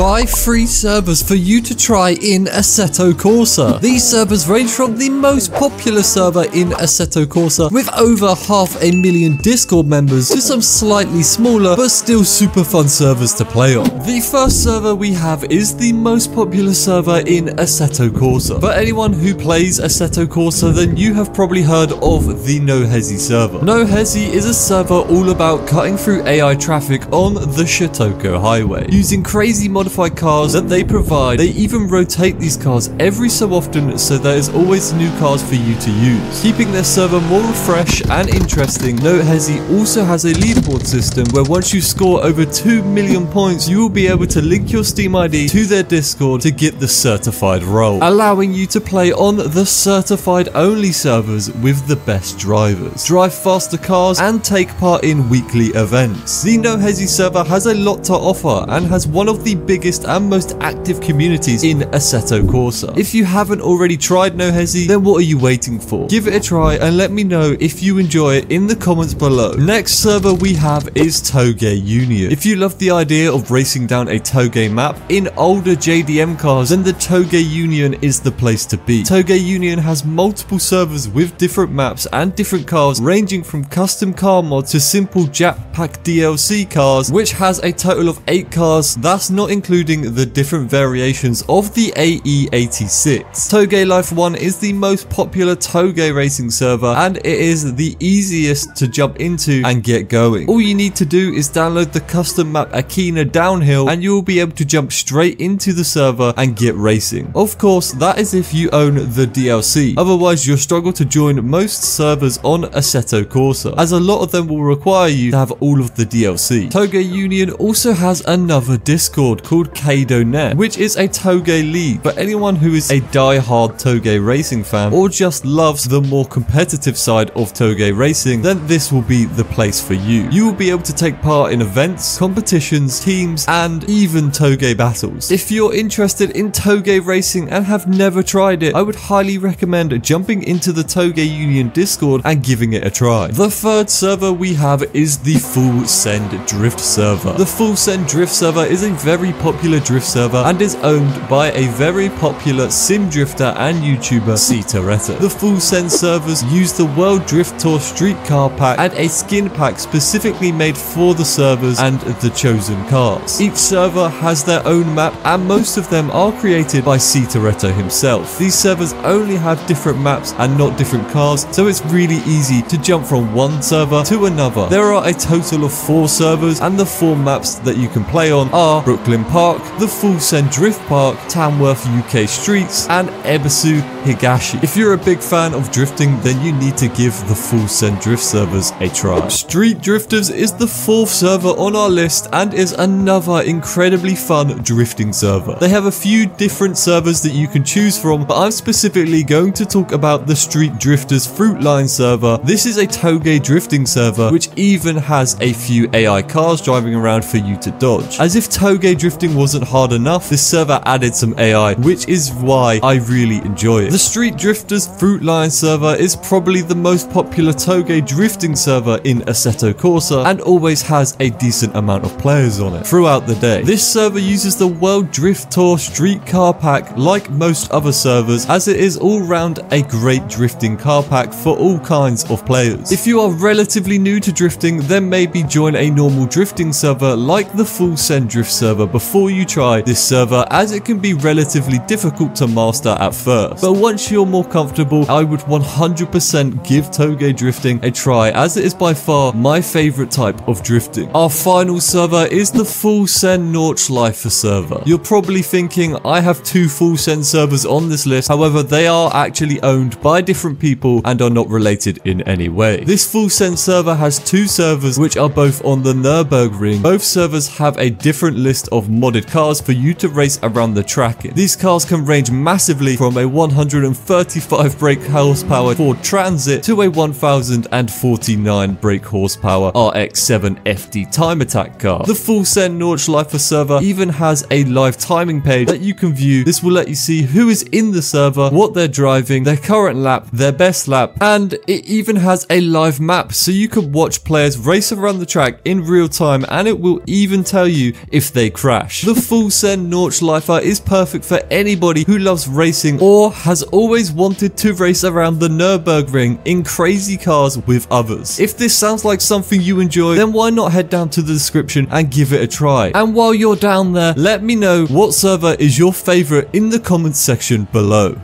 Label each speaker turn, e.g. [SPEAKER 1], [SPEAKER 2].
[SPEAKER 1] Five free servers for you to try in Assetto Corsa. These servers range from the most popular server in Assetto Corsa with over half a million Discord members to some slightly smaller but still super fun servers to play on. The first server we have is the most popular server in Assetto Corsa. For anyone who plays Assetto Corsa then you have probably heard of the No Hesi server. No Hesi is a server all about cutting through AI traffic on the Shutoko highway. Using crazy cars that they provide, they even rotate these cars every so often so there is always new cars for you to use. Keeping their server more fresh and interesting, No Hesi also has a leaderboard system where once you score over 2 million points, you will be able to link your Steam ID to their Discord to get the certified role, allowing you to play on the certified only servers with the best drivers, drive faster cars, and take part in weekly events. The No Hesi server has a lot to offer and has one of the biggest and most active communities in Assetto Corsa. If you haven't already tried No Hesi, then what are you waiting for? Give it a try and let me know if you enjoy it in the comments below. Next server we have is Touge Union. If you love the idea of racing down a Touge map in older JDM cars, then the Touge Union is the place to be. Touge Union has multiple servers with different maps and different cars ranging from custom car mods to simple Jap Pack DLC cars, which has a total of 8 cars, that's not including the different variations of the AE86. Touge Life 1 is the most popular Touge racing server and it is the easiest to jump into and get going. All you need to do is download the custom map Akina Downhill and you will be able to jump straight into the server and get racing. Of course, that is if you own the DLC, otherwise you'll struggle to join most servers on Assetto Corsa, as a lot of them will require you to have all of the DLC. Touge Union also has another Discord called Kado.net, which is a Touge league for anyone who is a die-hard Touge racing fan or just loves the more competitive side of Touge racing, then this will be the place for you. You will be able to take part in events, competitions, teams, and even Touge battles. If you're interested in Touge racing and have never tried it, I would highly recommend jumping into the Touge Union Discord and giving it a try. The third server we have is the Full Send Drift server. The Full Send Drift server is a very popular drift server and is owned by a very popular sim drifter and YouTuber Citaretta. The Full Send servers use the World Drift Tour streetcar pack and a skin pack specifically made for the servers and the chosen cars. Each server has their own map and most of them are created by Citaretta himself. These servers only have different maps and not different cars so it's really easy to jump from one server to another. There are a total of four servers and the four maps that you can play on are Brooklyn Park, the Full Send Drift Park, Tamworth UK Streets, and Ebisu Higashi. If you're a big fan of drifting, then you need to give the Full Send Drift servers a try. Street Drifters is the fourth server on our list and is another incredibly fun drifting server. They have a few different servers that you can choose from, but I'm specifically going to talk about the Street Drifters Fruit Line server. This is a Touge drifting server, which even has a few AI cars driving around for you to dodge. As if Touge drifting wasn't hard enough, this server added some AI, which is why I really enjoy it. The Street Drifters Fruit Fruitline server is probably the most popular Touge drifting server in Assetto Corsa and always has a decent amount of players on it throughout the day. This server uses the World Drift Tour Street Car pack like most other servers as it is all round a great drifting car pack for all kinds of players. If you are relatively new to drifting, then maybe join a normal drifting server like the Full Send Drift server before you try this server as it can be relatively difficult to master at first. But once you're more comfortable, I would 100% give Touge drifting a try as it is by far my favorite type of drifting. Our final server is the Full Send Nordschleife server. You're probably thinking I have two Full Send servers on this list, however they are actually owned by different people and are not related in any way. This Full Send server has two servers which are both on the Nürburgring. Both servers have a different list of modded cars for you to race around the track in. These cars can range massively from a 135 brake horsepower Ford Transit to a 1049 brake horsepower RX-7 FD time attack car. The Full Send Nordschleife server even has a live timing page that you can view. This will let you see who is in the server, what they're driving, their current lap, their best lap, and it even has a live map so you can watch players race around the track in real time and it will even tell you if they crash. Crash. The Full Send Nordschleifer is perfect for anybody who loves racing or has always wanted to race around the Nürburgring in crazy cars with others. If this sounds like something you enjoy, then why not head down to the description and give it a try. And while you're down there, let me know what server is your favorite in the comments section below.